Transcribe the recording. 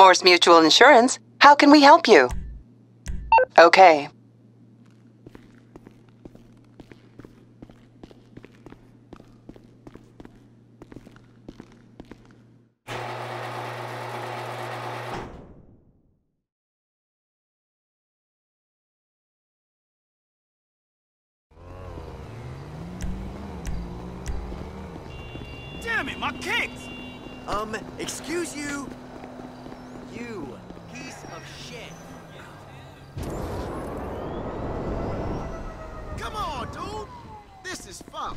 Mors Mutual Insurance. How can we help you? Okay. Damn it, my kicks! Um, excuse you. You piece of shit. Come on, dude. This is fun.